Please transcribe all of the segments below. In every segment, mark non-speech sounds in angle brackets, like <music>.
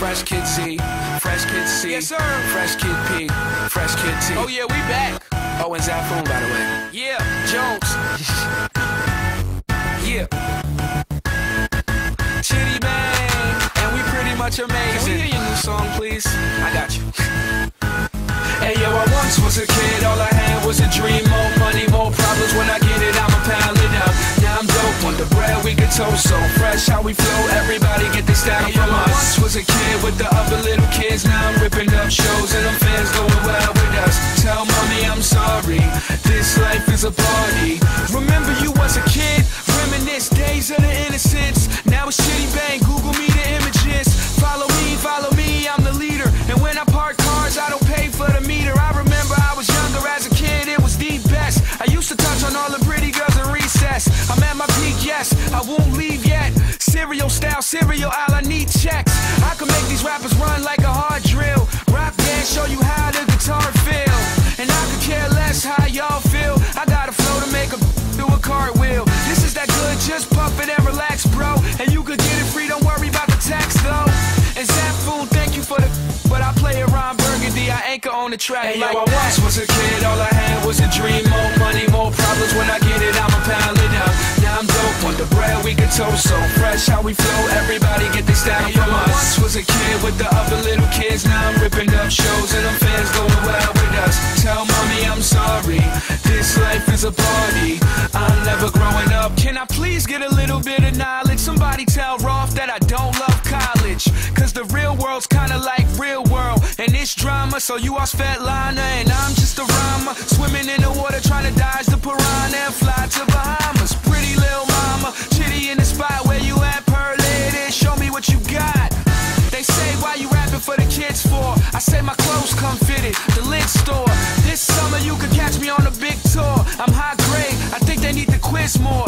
Fresh Kid Z, Fresh Kid C, Yes, sir. Fresh Kid P, Fresh Kid T. Oh yeah, we back. Oh, and Zafoon, by the way. Yeah, Jones. <laughs> Yeah. Chitty Bang, and we pretty much amazing. Can we hear your new song, please? I got you. <laughs> Hey yo, I once was a kid, all I had was a dream. More money, more problems. When I get it, I'ma pile it up. Now I'm dope on the bread, we get toast so fresh. How we flow, Now I'm ripping up shows and them fans going wild with us. Tell mommy I'm sorry, this life is a party. Remember you was a kid, reminisce days of the innocence. Now it's Chitty Bang, Google me the images. Follow me, follow me, I'm the leader. And when I park cars, I don't pay for the meter. I remember I was younger as a kid, it was the best. I used to touch on all the pretty girls in recess. I'm at my peak, yes, I won't leave yet. Cereal style, cereal aisle, on the track Hey, yo, like I that. once was a kid, all I had was a dream. More money, more problems. When I get it, I'ma pile it up. Now I'm dope on the bread, we can toast so fresh. How we flow, everybody get this style Hey, yo, from I us. once was a kid with the other little kids. Now I'm ripping up shows and them fans going wild with us. Tell mommy I'm sorry, this life is a party. I'm never growing up. Can I please get a little bit of knowledge? Somebody tell Rolf that I don't love college. Cause the drama, so you are Svetlana and I'm just a rhymer. Swimming in the water trying to dodge the piranha and fly to Bahamas. Pretty little mama, chitty in the spot where you at, pearl lady. Show me what you got. They say why you rapping for the kids for? I say my clothes come fitted, the lid store. This summer you could catch me on a big tour. I'm high grade, I think they need to quiz more.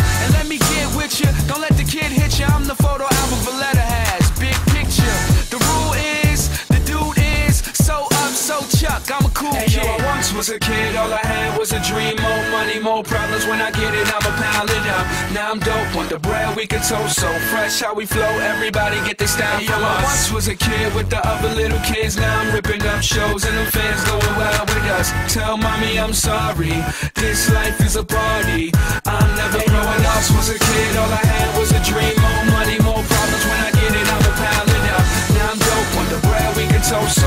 Was a kid, all I had was a dream. More money, more problems. When I get it, I'ma pile it up. Now I'm dope on the bread, we can toast so fresh. How we flow, everybody get this style Hey, yo, from I us. once was a kid with the other little kids. Now I'm ripping up shows and the fans going wild with us. Tell mommy I'm sorry, this life is a party. I'm never growing up. was a kid, all I had was a dream. More money, more problems. When I get it, I'ma pile it up. Now I'm dope on the bread, we can toast